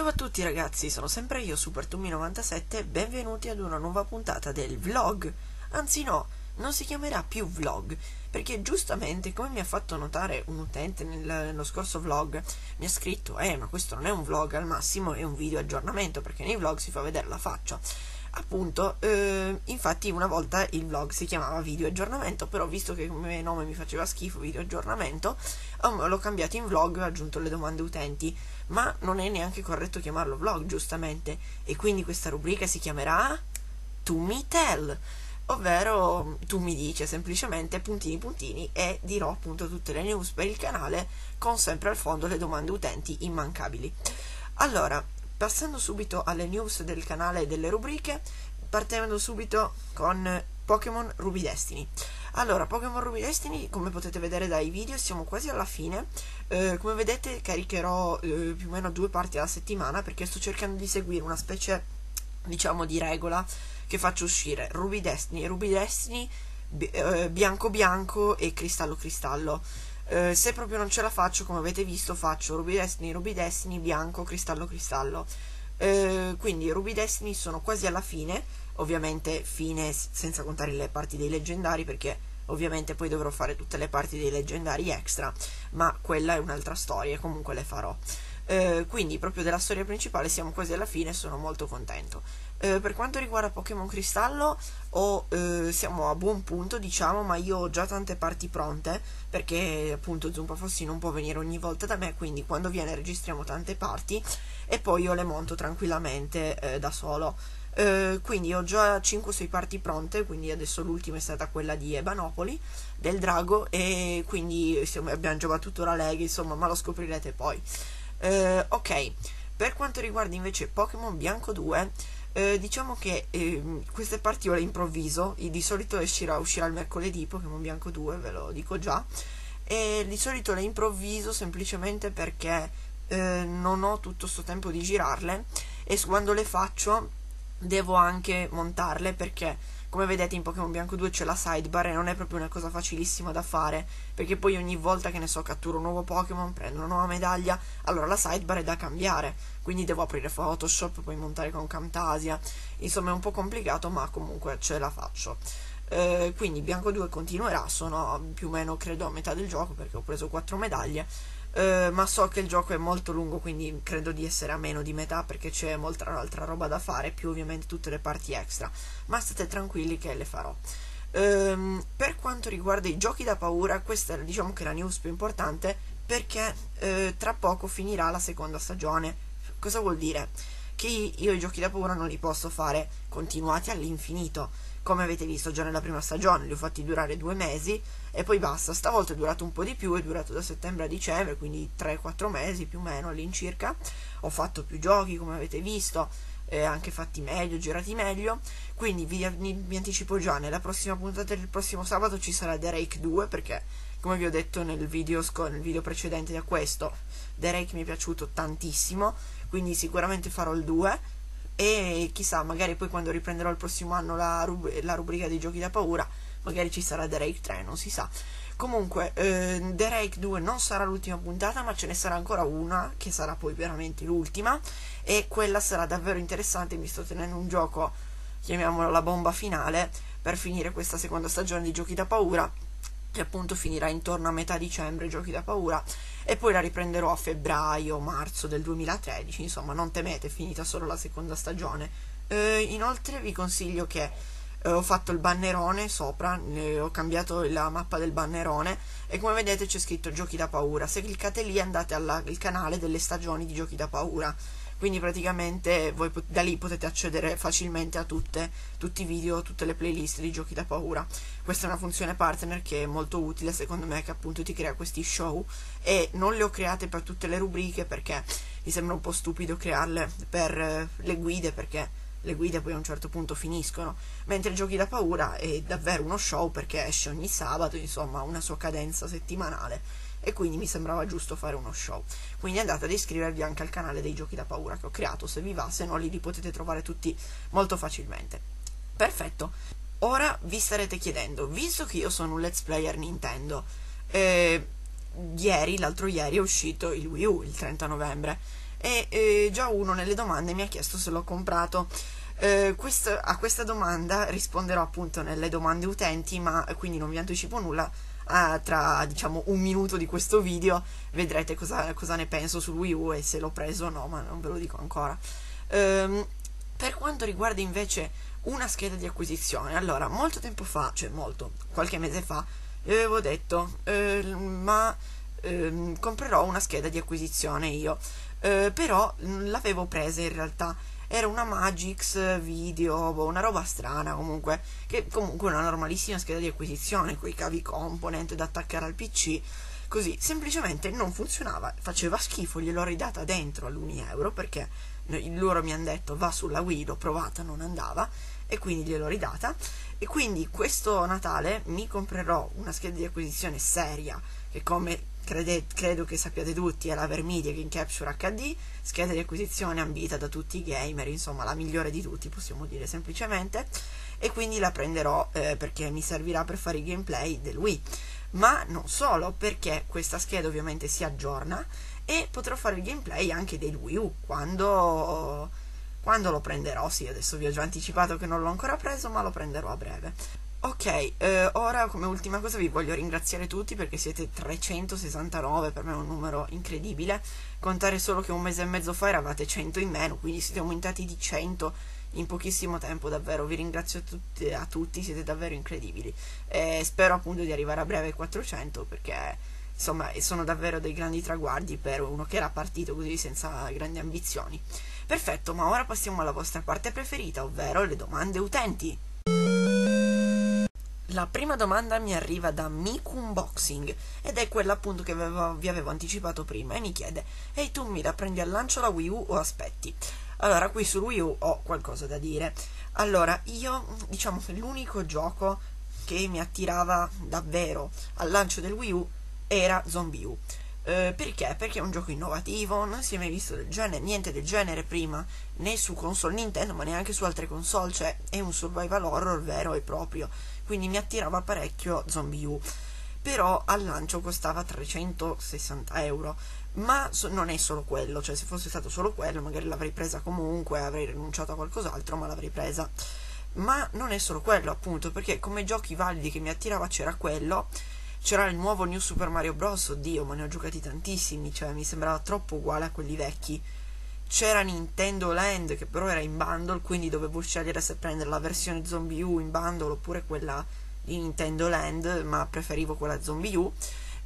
Ciao a tutti ragazzi, sono sempre io, SuperTummy97, e benvenuti ad una nuova puntata del vlog. Anzi no, non si chiamerà più vlog, perché giustamente, come mi ha fatto notare un utente nel, nello scorso vlog, mi ha scritto, eh ma questo non è un vlog, al massimo è un video aggiornamento, perché nei vlog si fa vedere la faccia. Appunto, eh, infatti una volta il vlog si chiamava video aggiornamento, però visto che come nome mi faceva schifo video aggiornamento, um, l'ho cambiato in vlog e ho aggiunto le domande utenti, ma non è neanche corretto chiamarlo vlog, giustamente, e quindi questa rubrica si chiamerà To Me Tell, ovvero tu mi dici semplicemente puntini puntini e dirò appunto tutte le news per il canale con sempre al fondo le domande utenti immancabili. Allora, Passando subito alle news del canale e delle rubriche, partendo subito con Pokémon Ruby Destiny. Allora, Pokémon Ruby Destiny, come potete vedere dai video, siamo quasi alla fine. Eh, come vedete caricherò eh, più o meno due parti alla settimana perché sto cercando di seguire una specie, diciamo, di regola che faccio uscire Ruby Destiny, Ruby Destiny, eh, Bianco Bianco e Cristallo Cristallo. Eh, se proprio non ce la faccio, come avete visto, faccio Ruby Destiny, Ruby Destiny, bianco, cristallo, cristallo. Uh, quindi Ruby Destiny sono quasi alla fine, ovviamente fine senza contare le parti dei leggendari perché ovviamente poi dovrò fare tutte le parti dei leggendari extra, ma quella è un'altra storia e comunque le farò. Uh, quindi proprio della storia principale siamo quasi alla fine e sono molto contento. Eh, per quanto riguarda Pokémon Cristallo, ho, eh, siamo a buon punto, diciamo, ma io ho già tante parti pronte, perché appunto Zumpa Fossi non può venire ogni volta da me, quindi quando viene registriamo tante parti e poi io le monto tranquillamente eh, da solo. Uh, quindi ho già 5-6 parti pronte, quindi adesso l'ultima è stata quella di Ebanopoli, del drago, e quindi insomma, abbiamo già battuto la lega, insomma, ma lo scoprirete poi. Uh, ok, per quanto riguarda invece Pokémon Bianco 2, eh, diciamo che eh, queste parti le improvviso, di solito uscirà, uscirà il mercoledì Pokémon Bianco 2, ve lo dico già, e di solito le improvviso semplicemente perché eh, non ho tutto questo tempo di girarle e quando le faccio devo anche montarle perché come vedete in Pokémon Bianco 2 c'è la sidebar e non è proprio una cosa facilissima da fare, perché poi ogni volta che ne so catturo un nuovo Pokémon, prendo una nuova medaglia, allora la sidebar è da cambiare, quindi devo aprire Photoshop, poi montare con Camtasia, insomma è un po' complicato ma comunque ce la faccio. Eh, quindi Bianco 2 continuerà, sono più o meno credo a metà del gioco perché ho preso 4 medaglie Uh, ma so che il gioco è molto lungo, quindi credo di essere a meno di metà perché c'è molta altra roba da fare, più ovviamente tutte le parti extra. Ma state tranquilli che le farò. Uh, per quanto riguarda i giochi da paura, questa è diciamo che la news più importante perché uh, tra poco finirà la seconda stagione. Cosa vuol dire? Che io i giochi da paura non li posso fare continuati all'infinito come avete visto già nella prima stagione, li ho fatti durare due mesi e poi basta. Stavolta è durato un po' di più, è durato da settembre a dicembre, quindi 3-4 mesi più o meno all'incirca. Ho fatto più giochi, come avete visto, eh, anche fatti meglio, girati meglio. Quindi vi, vi, anticipo già, nella prossima puntata del prossimo sabato ci sarà The Rake 2, perché come vi ho detto nel video, nel video precedente da questo, The Rake mi è piaciuto tantissimo, quindi sicuramente farò il 2 e chissà, magari poi quando riprenderò il prossimo anno la, rub- la rubrica dei giochi da paura, magari ci sarà The Rake 3, non si sa. Comunque, eh, The Rake 2 non sarà l'ultima puntata, ma ce ne sarà ancora una, che sarà poi veramente l'ultima, e quella sarà davvero interessante, mi sto tenendo un gioco, chiamiamolo la bomba finale, per finire questa seconda stagione di giochi da paura, che appunto finirà intorno a metà dicembre, giochi da paura, e poi la riprenderò a febbraio, marzo del 2013, insomma non temete, è finita solo la seconda stagione. Eh, inoltre vi consiglio che eh, ho fatto il bannerone sopra, eh, ho cambiato la mappa del bannerone e come vedete c'è scritto giochi da paura, se cliccate lì andate al canale delle stagioni di giochi da paura quindi praticamente voi da lì potete accedere facilmente a tutte, tutti i video, tutte le playlist di giochi da paura. Questa è una funzione partner che è molto utile secondo me che appunto ti crea questi show e non le ho create per tutte le rubriche perché mi sembra un po' stupido crearle per eh, le guide perché le guide poi a un certo punto finiscono, mentre Giochi da paura è davvero uno show perché esce ogni sabato, insomma, una sua cadenza settimanale e quindi mi sembrava giusto fare uno show. Quindi andate ad iscrivervi anche al canale dei giochi da paura che ho creato, se vi va, se no lì li potete trovare tutti molto facilmente. Perfetto. Ora vi starete chiedendo, visto che io sono un let's player Nintendo, eh, ieri, l'altro ieri è uscito il Wii U, il 30 novembre, e eh, già uno nelle domande mi ha chiesto se l'ho comprato. Eh, questo, a questa domanda risponderò appunto nelle domande utenti, ma quindi non vi anticipo nulla. Ah, tra diciamo un minuto di questo video vedrete cosa, cosa, ne penso sul Wii U e se l'ho preso o no, ma non ve lo dico ancora. Ehm, per quanto riguarda invece una scheda di acquisizione, allora molto tempo fa, cioè molto, qualche mese fa, vi avevo detto, eh, ma eh, comprerò una scheda di acquisizione io, eh, però l'avevo presa in realtà era una Magix video, boh, una roba strana comunque, che comunque è una normalissima scheda di acquisizione, con i cavi component da attaccare al PC, così, semplicemente non funzionava, faceva schifo, gliel'ho ridata dentro all'1 euro perché loro mi hanno detto va sulla Wii, l'ho provata, non andava e quindi gliel'ho ridata. E quindi questo Natale mi comprerò una scheda di acquisizione seria che come crede, credo che sappiate tutti è la Vermedia Game Capture HD scheda di acquisizione ambita da tutti i gamer insomma la migliore di tutti possiamo dire semplicemente e quindi la prenderò eh, perché mi servirà per fare i gameplay del Wii ma non solo perché questa scheda ovviamente si aggiorna e potrò fare il gameplay anche del Wii U quando, quando lo prenderò. Sì, adesso vi ho già anticipato che non l'ho ancora preso, ma lo prenderò a breve. Ok, eh, ora come ultima cosa vi voglio ringraziare tutti perché siete 369, per me è un numero incredibile. Contare solo che un mese e mezzo fa eravate 100 in meno, quindi siete aumentati di 100 in pochissimo tempo, davvero. Vi ringrazio a tutti, a tutti siete davvero incredibili. E spero appunto di arrivare a breve ai 400 perché insomma sono davvero dei grandi traguardi per uno che era partito così senza grandi ambizioni. Perfetto, ma ora passiamo alla vostra parte preferita, ovvero le domande utenti. La prima domanda mi arriva da Miku Unboxing ed è quella appunto che avevo, vi avevo anticipato prima e mi chiede Ehi tu mi la prendi al lancio la Wii U o aspetti? Allora qui su Wii U ho qualcosa da dire Allora io diciamo che l'unico gioco che mi attirava davvero al lancio del Wii U era Zombie U. Eh, perché? Perché è un gioco innovativo, non si è mai visto del genere, niente del genere prima, né su console Nintendo ma neanche su altre console, cioè è un survival horror vero e proprio, quindi mi attirava parecchio Zombie U. Però al lancio costava 360 euro, ma so- non è solo quello, cioè se fosse stato solo quello magari l'avrei presa comunque, avrei rinunciato a qualcos'altro, ma l'avrei presa. Ma non è solo quello appunto, perché come giochi validi che mi attirava c'era quello c'era il nuovo New Super Mario Bros. Oddio, ma ne ho giocati tantissimi, cioè mi sembrava troppo uguale a quelli vecchi. C'era Nintendo Land che però era in bundle, quindi dovevo scegliere se prendere la versione Zombie U in bundle oppure quella di Nintendo Land, ma preferivo quella Zombie U.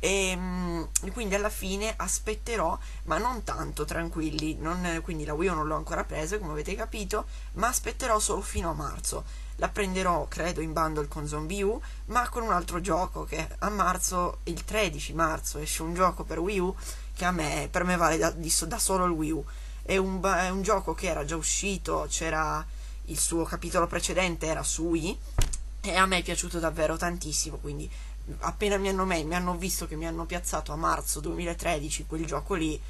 E mm, quindi alla fine aspetterò, ma non tanto, tranquilli. Non, quindi la Wii U non l'ho ancora presa, come avete capito, ma aspetterò solo fino a marzo la prenderò credo in bundle con Zombie U ma con un altro gioco che a marzo il 13 marzo esce un gioco per Wii U che a me per me vale da, da solo il Wii U è un, è un gioco che era già uscito c'era il suo capitolo precedente era su Wii e a me è piaciuto davvero tantissimo quindi appena mi hanno, mi hanno visto che mi hanno piazzato a marzo 2013 quel gioco lì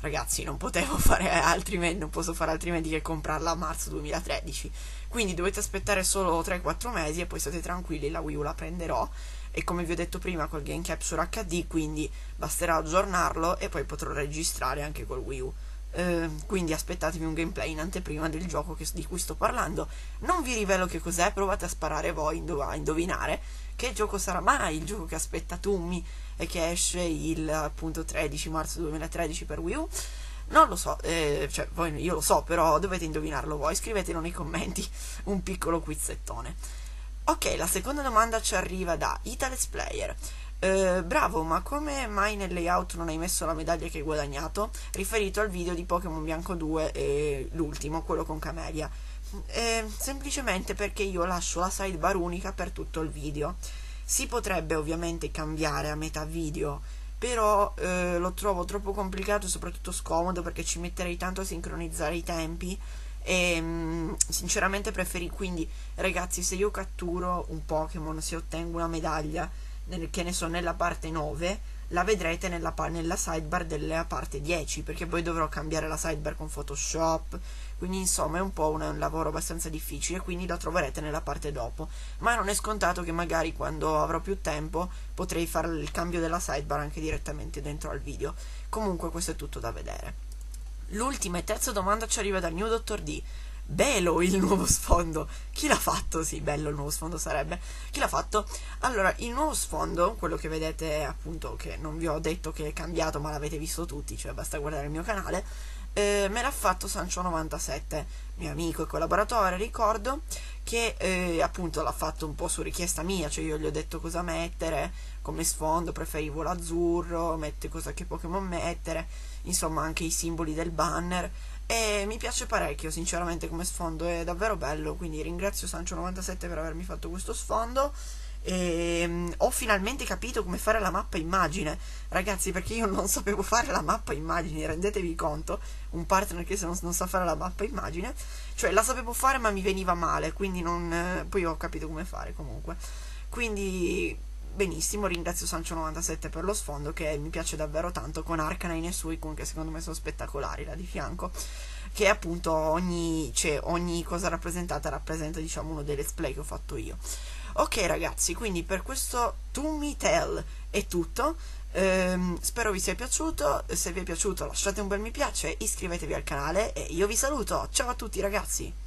ragazzi non potevo fare altrimenti non posso fare altrimenti che comprarla a marzo 2013 quindi dovete aspettare solo 3-4 mesi e poi state tranquilli la Wii U la prenderò. E come vi ho detto prima col Game Capture HD quindi basterà aggiornarlo e poi potrò registrare anche col Wii U eh, quindi aspettatevi un gameplay in anteprima del gioco che, di cui sto parlando non vi rivelo che cos'è provate a sparare voi a indovinare che gioco sarà mai il gioco che aspetta Tummi e che esce il appunto 13 marzo 2013 per Wii U non lo so, eh, cioè voi, io lo so, però dovete indovinarlo voi. Scrivetelo nei commenti un piccolo quizzettone. Ok, la seconda domanda ci arriva da Itales Player. Eh, bravo, ma come mai nel layout non hai messo la medaglia che hai guadagnato? Riferito al video di Pokémon Bianco 2 e l'ultimo, quello con Camelia. Eh, semplicemente perché io lascio la sidebar unica per tutto il video. Si potrebbe ovviamente cambiare a metà video però eh, lo trovo troppo complicato e soprattutto scomodo perché ci metterei tanto a sincronizzare i tempi e mh, mm, sinceramente preferisco quindi ragazzi se io catturo un Pokémon se ottengo una medaglia nel, che ne so nella parte 9 la vedrete nella, nella sidebar della parte 10 perché poi dovrò cambiare la sidebar con Photoshop. Quindi insomma è un po' un, un, lavoro abbastanza difficile quindi la troverete nella parte dopo. Ma non è scontato che magari quando avrò più tempo potrei fare il cambio della sidebar anche direttamente dentro al video. Comunque questo è tutto da vedere. L'ultima e terza domanda ci arriva dal New Dottor D. Bello il nuovo sfondo. Chi l'ha fatto? Sì, bello il nuovo sfondo sarebbe. Chi l'ha fatto? Allora, il nuovo sfondo, quello che vedete appunto, che non vi ho detto che è cambiato, ma l'avete visto tutti, cioè basta guardare il mio canale, eh, me l'ha fatto Sancho97, mio amico e collaboratore, ricordo che eh, appunto l'ha fatto un po' su richiesta mia, cioè io gli ho detto cosa mettere come sfondo, preferivo l'azzurro, mette cosa che Pokémon mettere, insomma anche i simboli del banner e mi piace parecchio sinceramente come sfondo, è davvero bello, quindi ringrazio Sancho97 per avermi fatto questo sfondo. E um, ho finalmente capito come fare la mappa immagine. Ragazzi perché io non sapevo fare la mappa immagine rendetevi conto un partner che se non, non sa fare la mappa immagine. Cioè la sapevo fare ma mi veniva male quindi non eh, poi ho capito come fare comunque. Quindi benissimo ringrazio Sancho97 per lo sfondo che mi piace davvero tanto con Arcanine e Suicune che secondo me sono spettacolari là di fianco che appunto ogni, cioè, ogni cosa rappresentata rappresenta diciamo uno dei let's play che ho fatto io Ok ragazzi, quindi per questo To Me Tell è tutto. Ehm, spero vi sia piaciuto. Se vi è piaciuto lasciate un bel mi piace, iscrivetevi al canale e io vi saluto. Ciao a tutti ragazzi!